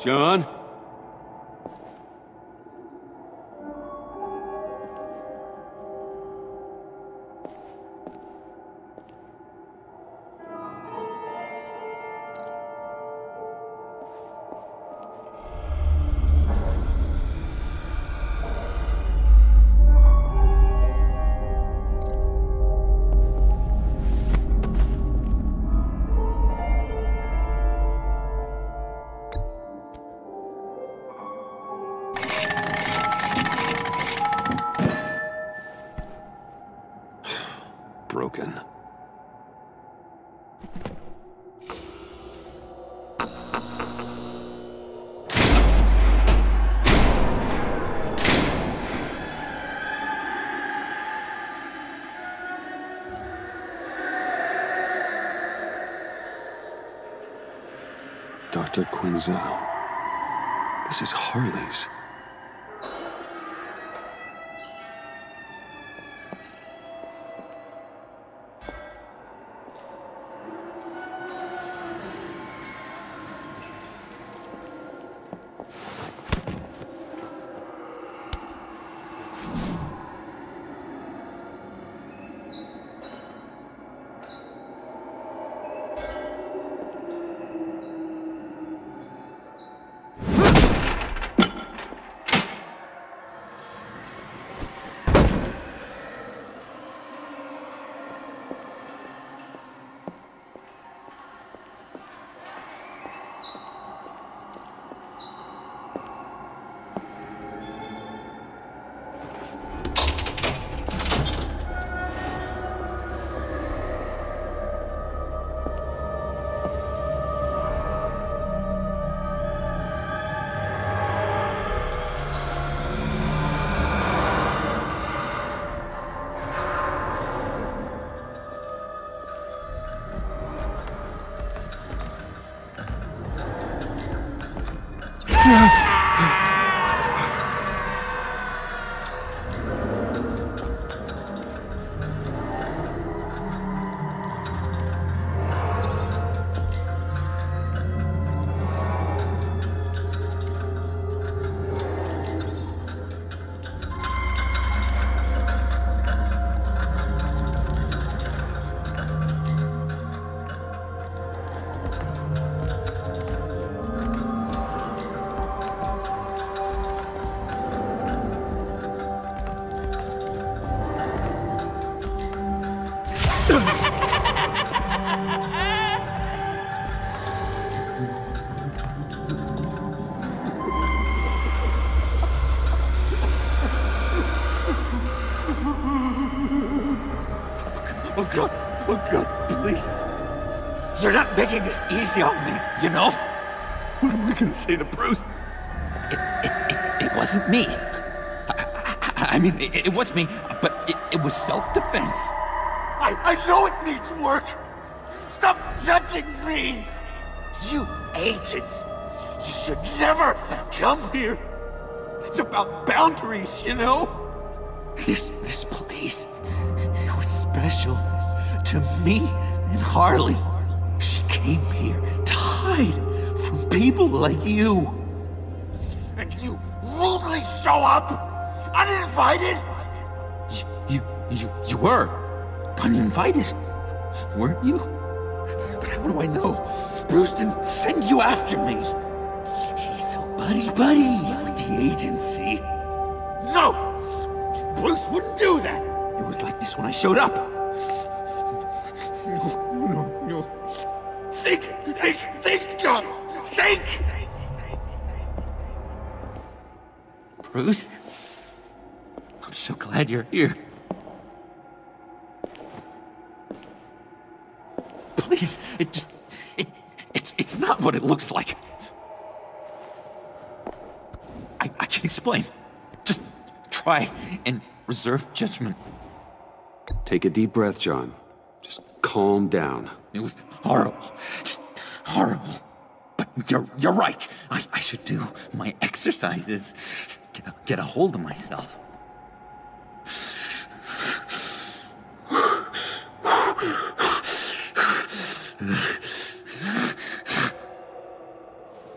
John? Dr. Quinzel. This is Harley's. Yeah. Oh God, oh God, please. You're not making this easy on me, you know? What am I gonna say to Bruce? It, it, it, it wasn't me. I, I, I mean, it, it was me, but it, it was self-defense. I, I know it needs work. Stop judging me. You agents, you should never have come here. It's about boundaries, you know? This, this place, it was special to me and Harley. She came here to hide from people like you. And you rudely show up, uninvited? You, you, you, you were uninvited, weren't you? But how do I know? Bruce didn't send you after me. He's so buddy-buddy with the agency. No! Bruce wouldn't do that! It was like this when I showed up. No, no, no. Think, think, think, John! Think! Bruce? I'm so glad you're here. Please, it just... It, it's, it's not what it looks like. I, I can explain. Just try and reserve judgment. Take a deep breath, John. Calm down. It was horrible. Just horrible. But you're, you're right. I, I should do my exercises. Get a, get a hold of myself.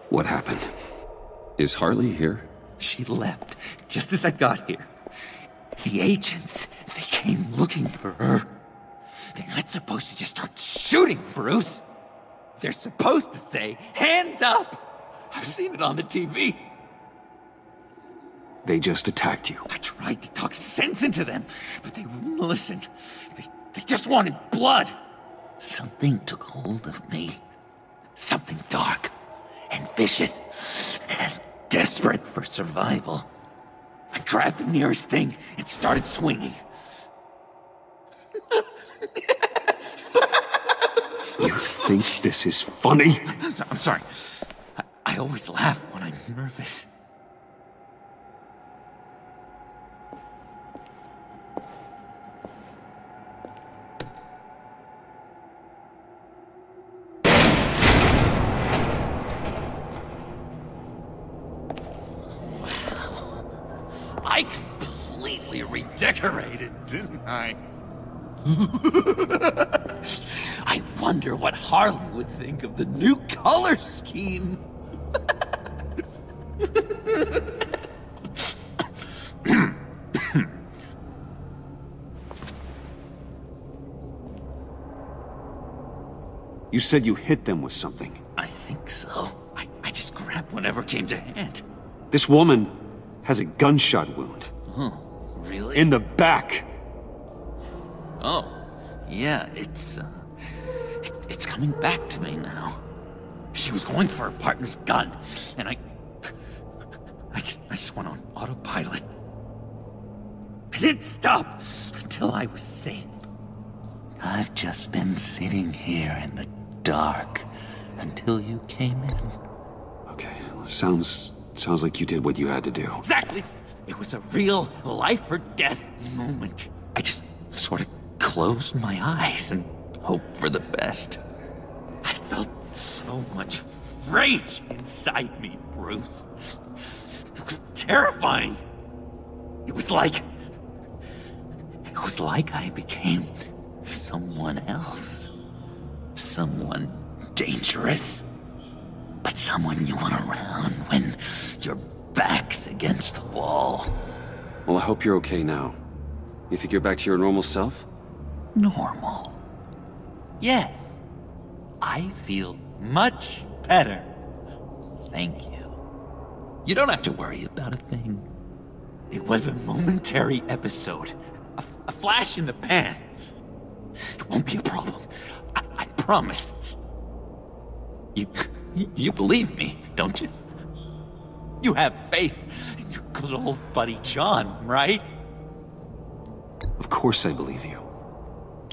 What happened? Is Harley here? She left just as I got here. The agents, they came looking for her. Not supposed to just start shooting, Bruce. They're supposed to say, hands up! I've seen it on the TV. They just attacked you. I tried to talk sense into them, but they wouldn't listen. They, they just wanted blood. Something took hold of me. Something dark and vicious and desperate for survival. I grabbed the nearest thing and started swinging. You think this is funny? I'm, so- I'm sorry. I, I always laugh when I'm nervous. I completely redecorated, didn't I? I wonder what Harley would think of the new color scheme. You said you hit them with something. I think so. I, I just grabbed whatever came to hand. This woman has a gunshot wound. Oh, really? In the back. oh, yeah, it's, uh, coming back to me now. She was going for her partner's gun, and I, I just, I just went on autopilot. I didn't stop until I was safe. I've just been sitting here in the dark until you came in. Okay, sounds sounds like you did what you had to do. Exactly. It was a real life or death moment. I just sort of closed my eyes and hoped for the best. So much rage inside me, Bruce. It was terrifying. It was like. It was like I became someone else. Someone dangerous. But someone you want around when your back's against the wall. Well, I hope you're okay now. You think you're back to your normal self? Normal. Yes. I feel much better. Thank you. You don't have to worry about a thing. It was a momentary episode. A, a flash in the pan. It won't be a problem. I, I promise. You, you believe me, don't you? You have faith in your good old buddy John, right? Of course I believe you.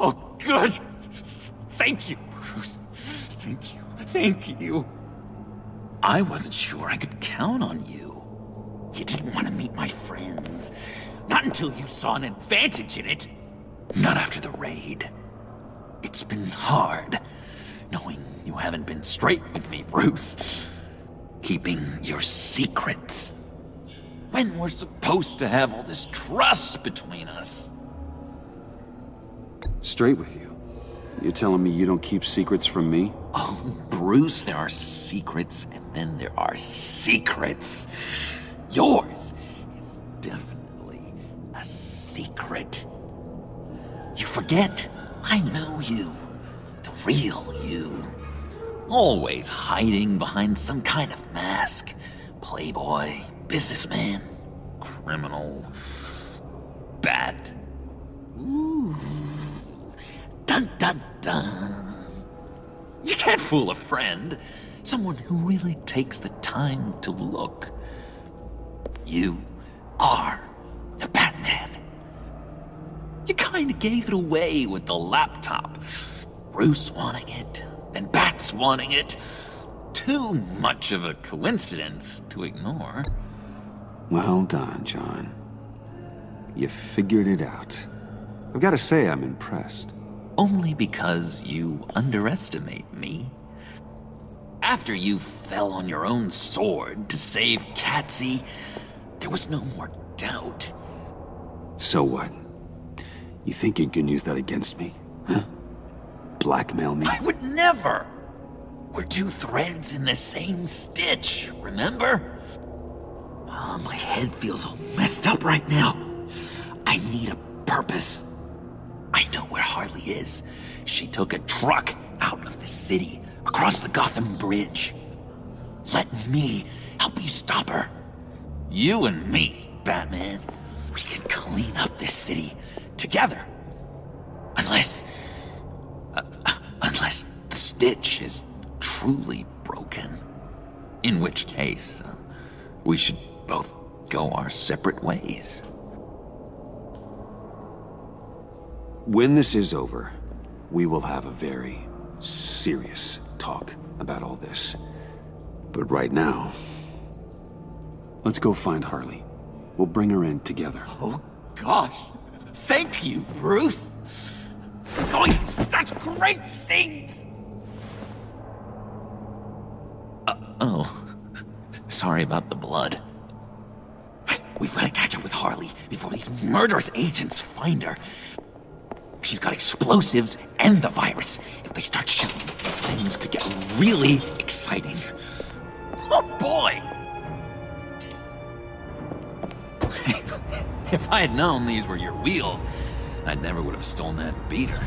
Oh, good. Thank you, Bruce. Thank you. Thank you. I wasn't sure I could count on you. You didn't want to meet my friends. Not until you saw an advantage in it. Not after the raid. It's been hard, knowing you haven't been straight with me, Bruce. Keeping your secrets. When we're supposed to have all this trust between us. Straight with you. You're telling me you don't keep secrets from me? Oh, Bruce, there are secrets, and then there are secrets. Yours is definitely a secret. You forget, I know you. The real you. Always hiding behind some kind of mask. Playboy, businessman, criminal, bat. Ooh. Dun dun dun. You can't fool a friend. Someone who really takes the time to look. You are the Batman. You kinda gave it away with the laptop. Bruce wanting it, and Bats wanting it. Too much of a coincidence to ignore. Well done, John. You figured it out. I've got to say, I'm impressed. Only because you underestimate me. After you fell on your own sword to save Catsy, there was no more doubt. So what? You think you can use that against me? Huh? Blackmail me? I would never! We're two threads in the same stitch, remember? Oh, my head feels all messed up right now. I need a purpose. I know where Harley is. She took a truck out of the city, across the Gotham Bridge. Let me help you stop her. You and me, Batman. We can clean up this city together. Unless. Uh, unless the Stitch is truly broken. In which case, uh, we should both go our separate ways. When this is over, we will have a very serious talk about all this. But right now, let's go find Harley. We'll bring her in together. Oh, gosh. Thank you, Bruce. You're going to such great things. Uh, oh. Sorry about the blood. We've got to catch up with Harley before these murderous agents find her. She's got explosives and the virus. If they start shooting, things could get really exciting. Oh boy! if I had known these were your wheels, I never would have stolen that beater.